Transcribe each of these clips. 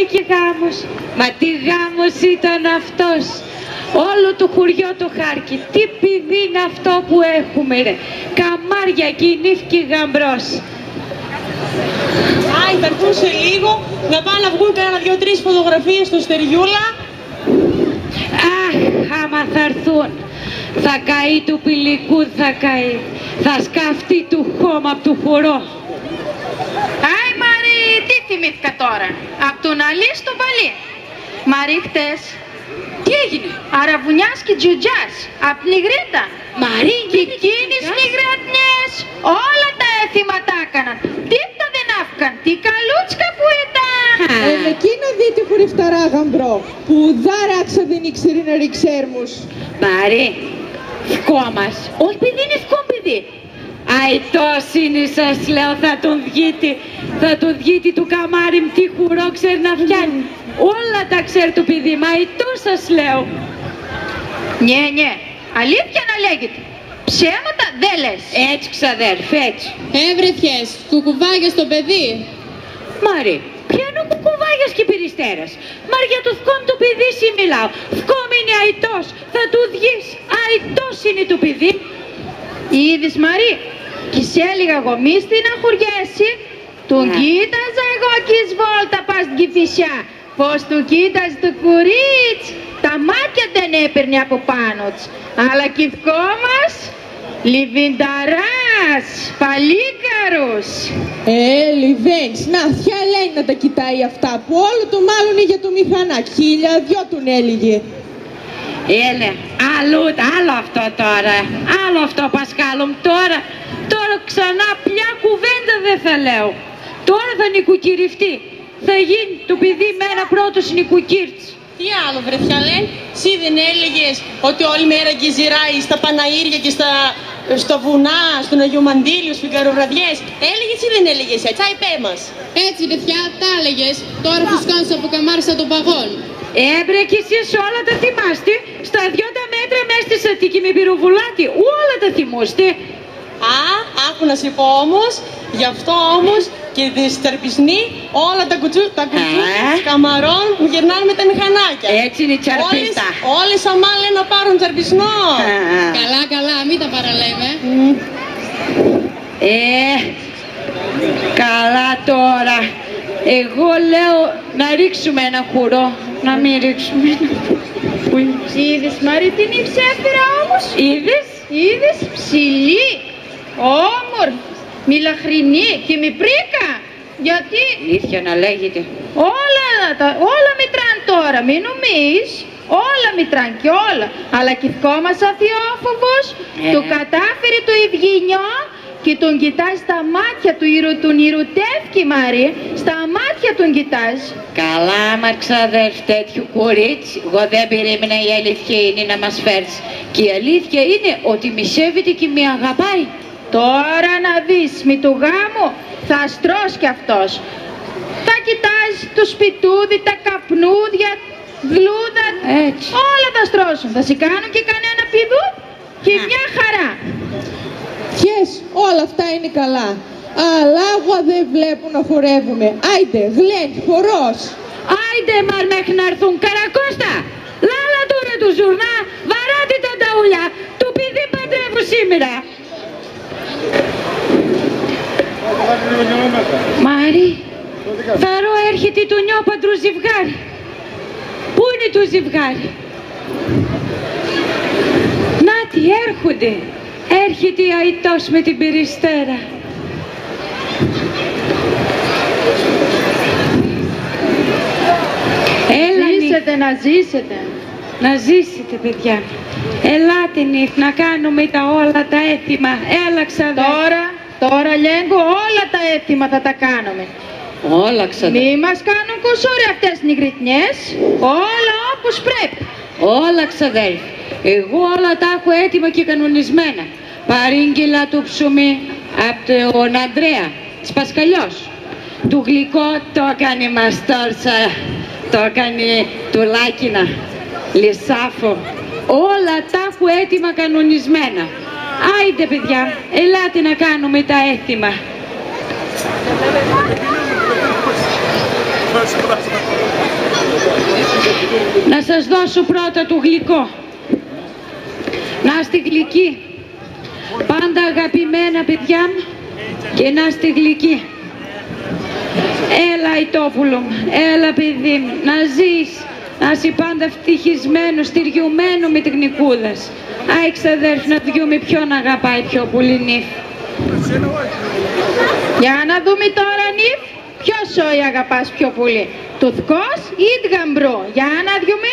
γίνει και γάμος. Μα τι γάμος ήταν αυτός. Όλο το χωριό το χάρκι. Τι παιδί είναι αυτό που έχουμε ρε. Καμάρια και η νύφκη γαμπρός. Άι, θα έρθουν σε λίγο να πάνε να βγουν κάνα δυο-τρεις φωτογραφίες στο Στεριούλα. Αχ, άμα θα έρθουν. Θα καεί του πηλικού, θα καεί. Θα σκαφτεί του χώμα από του χορό. Άι Μαρή, τι θυμήθηκα τώρα. Απ' τον Αλή στον Παλί. Μαρή χτες. Τι έγινε; Αραβουνιάς και τζουτζάς. Απ' την Ιγρήτα. Μαρή, Και εκείνες νιγρατνιές. Όλα τα έθιμα τα έκαναν. Τίποτα δεν άφηκαν. Τι καλούτσκα που ήταν. Ε, εκεί να δείτε χωρισταρά γαμπρό, που δάραξα δεν ήξερε να ρίξει έρμους. Μαρή, δικό μας. Όχι παιδί είναι δικό παιδί. Αϊτός είναι σας λέω θα τον βγείτε, θα τον βγείτε του καμάρι μου τι χουρό ξέρει να φτιάνει. Όλα τα ξέρει το παιδί, μα αϊτός σας λέω. Ναι, ναι. Αλήθεια να λέγεται. Ψέματα δεν λες. Έτσι ξαδέρφε, έτσι. Έβρεθιες, κουκουβάγια στο παιδί. Μαρή, πιάνω κουκουβάγιας και περιστέρας; Μα για το θκόν του παιδί σι μιλάω. Θκόμ είναι αϊτός, θα του βγεις. Αϊτός είναι το παιδί. Είδες Μαρή, και σε έλεγα εγώ μη στεναχωριέσαι. Τον Ναι. κοίταζα εγώ και εις βόλτα πας στην Κηφισιά. Πως του κοίταζε το κουρίτσι, τα μάτια δεν έπαιρνε από πάνω της. Αλλά και δικό μας, λιβινταράς, παλίκαρος. Ε, Λιβένς, να θιά λέει να τα κοιτάει αυτά, που όλο το μάλλον είναι για το μηχανά. Χίλια δυο τον έλεγε. Έλε, άλλο, άλλο αυτό τώρα, άλλο αυτό Πασχάλο μου τώρα, τώρα ξανά πια κουβέντα δεν θα λέω. Τώρα θα νοικοκυριστεί, θα γίνει το παιδί με ένα πρώτος νοικοκύρτς. Τι άλλο βρεθιά λένε, εσύ δεν έλεγες ότι όλη μέρα γυζιράει στα Παναήρια και στα, στο βουνά, στον Αγιο Μαντήλιο, στις φιγκαροβραδιές. Έλεγες ή δεν έλεγες έτσι, άι πέ μας. Έτσι, παιδιά, τα έλεγες. Τώρα φουσκώνεις από καμάρισα των παγών. Έμπρε κι εσείς όλα τα θυμάστε, στα δυο τα μέτρα μέσα στη Σαττική με πυροβουλάτη, όλα τα θυμόστε. Α, άκου να σε πω όμως, γι' αυτό όμως και τη στερπισνή όλα τα κουτσού, τα κουτσού Ε. καμαρών που γυρνάνε με τα μηχανάκια. Έτσι είναι η Όλες, τσαρπίστα. όλες αμά λένε να πάρουν τσαρπισνό. Καλά, καλά, μην τα παραλέμε. Ε, καλά τώρα. Εγώ λέω να ρίξουμε ένα χουρό. Να μην ρίξουμε ένα χουρό. Είδες Μαρή την υψέφυρα όμως; Είδες; Είδες ψηλή, όμορφη, μιλαχρινή και με πρίκα. Γιατί Αλήθεια να λέγεται. όλα, τα, όλα μητράν τώρα, μην νομίζεις. Όλα μητράν και όλα. Αλλά και δικό μας αθιόφοβος Ε. του κατάφερε το ευγενιό και τον κοιτάζει στα μάτια του, ηρω, τον ηρωτεύει Μαρή, στα μάτια τον κοιτάζει. Καλά, μα ξαδέρφ τέτοιου κορίτσι. Εγώ δεν περίμενα η αλήθεια είναι να μας φέρεις. Και η αλήθεια είναι ότι μη σέβεται και μη αγαπάει. Τώρα να δεις με το γάμο θα στρώσει κι αυτός. Θα κοιτάζει το σπιτούδι, τα καπνούδια, γλούδα, Έτσι. όλα θα στρώσουν. Θα σε κάνουν και κανένα πηδού και μια χαρά. Yes, όλα αυτά είναι καλά. Αλλά εγώ δεν βλέπω να χορεύουμε. Άιντε, γλέντ, χορός. Άιντε μαρ μέχρι να έρθουν Καρακώστα. Λάλα τώρα του ζουρνά, βαράτε τα ταούλια. Το παιδί παντρεύω σήμερα. Μάρι, θαρώ έρχεται το νιόπαντρο ζευγάρι. Πού είναι το ζευγάρι; Νάτι, έρχονται. Έρχεται η Αϊτός με την Περιστέρα. Έλα, Νίκ. Ζήσετε να ζήσετε. Να ζήσετε, παιδιά. Ελάτε, Νίφ, να κάνουμε τα όλα τα έθιμα. Έλα, ξαδέρφη. Τώρα, τώρα λέγω όλα τα έθιμα θα τα κάνουμε. Όλα, ξαδέρφη. Μη μας κάνουν κοσόρι αυτές οι νιγριτνιές. Όλα όπως πρέπει. Όλα, ξαδέρφη. Εγώ όλα τα έχω έτοιμα και κανονισμένα. Παρήγγειλα το ψωμί από τον Ανδρέα, της Πασκαλιός. Του γλυκό το έκανε η Μαστόρσα, το έκανε του Λάκινα, Λισάφο. Όλα τα έχω έτοιμα κανονισμένα. Άιντε παιδιά, ελάτε να κάνουμε τα έθιμα. Να σας δώσω πρώτα το γλυκό. Να είστε γλυκοί. Πάντα αγαπημένα παιδιά μου και να είστε γλυκοί. Έλα Ιτόπουλο μου, έλα παιδί μου, να ζεις, να είσαι πάντα ευτυχισμένο, στηριωμένο με την νικούδας. Άι ξαδέρφη να διούμε ποιον αγαπάει πιο πολύ νύφ. Για να δούμε τώρα νυφ, ποιος σόι αγαπάς πιο πολύ, το θκός ή το γαμπρό. Για να δούμε.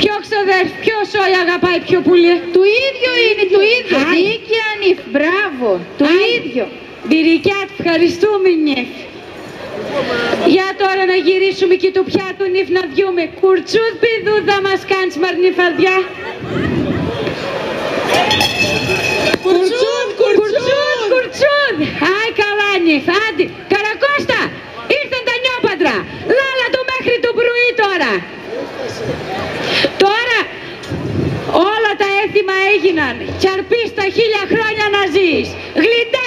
Ποιο ξαδέρφη, ποιος σόι αγαπάει πιο πολύ. Το ίδιο είναι, το ίδιο. Άι. Δίκαια νυφ, μπράβο, το Άι. ίδιο. Μπυρικιάτ, ευχαριστούμε νύφ. Για τώρα να γυρίσουμε και το πιάτο νύφ να διούμε. Κουρτσούδ πηδούδα μας κάνεις μαρνιφαδιά. Κουρτσούν, Κουρτσούδ, κουρτσούν. κουρτσούδ. Άι καλά νύφ, άντε. Καρακώστα, ήρθαν τα νιόπαντρα. Λάλα το μέχρι το πρωί τώρα. Τώρα όλα τα έθιμα έγιναν. Τσαρπείς τα χίλια χρόνια να ζεις. Γλυντά